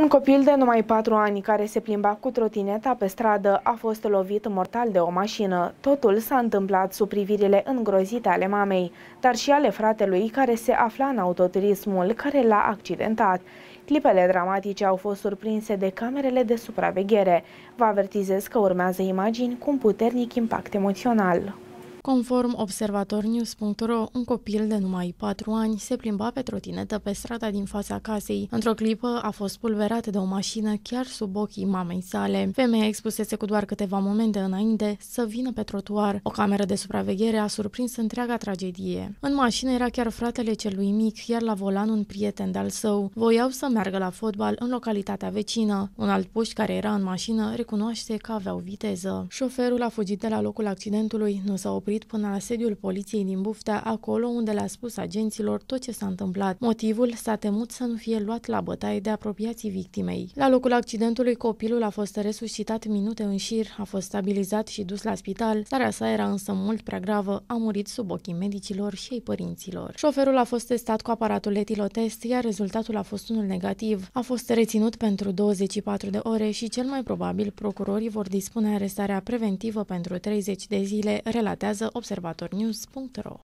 Un copil de numai 4 ani care se plimba cu trotineta pe stradă a fost lovit mortal de o mașină. Totul s-a întâmplat sub privirile îngrozite ale mamei, dar și ale fratelui care se afla în autoturismul care l-a accidentat. Clipele dramatice au fost surprinse de camerele de supraveghere. Vă avertizez că urmează imagini cu un puternic impact emoțional. Conform observatornews.ro, un copil de numai 4 ani se plimba pe trotinetă pe strada din fața casei. Într-o clipă a fost pulverat de o mașină chiar sub ochii mamei sale. Femeia expusese cu doar câteva momente înainte să vină pe trotuar. O cameră de supraveghere a surprins întreaga tragedie. În mașină era chiar fratele celui mic, iar la volan un prieten de-al său. Voiau să meargă la fotbal în localitatea vecină. Un alt puș care era în mașină recunoaște că aveau viteză. Șoferul a fugit de la locul accidentului, nu s-a oprit oprit până la sediul poliției din Buftea, acolo unde le-a spus agenților tot ce s-a întâmplat. Motivul s-a temut să nu fie luat la bătaie de apropiații victimei. La locul accidentului, copilul a fost resuscitat minute în șir, a fost stabilizat și dus la spital. Starea sa era însă mult prea gravă, a murit sub ochii medicilor și ai părinților. Șoferul a fost testat cu aparatul etilotest, iar rezultatul a fost unul negativ. A fost reținut pentru 24 de ore și cel mai probabil procurorii vor dispune arestarea preventivă pentru 30 de zile, relatează observatornews.ro